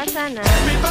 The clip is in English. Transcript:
Pasa nada.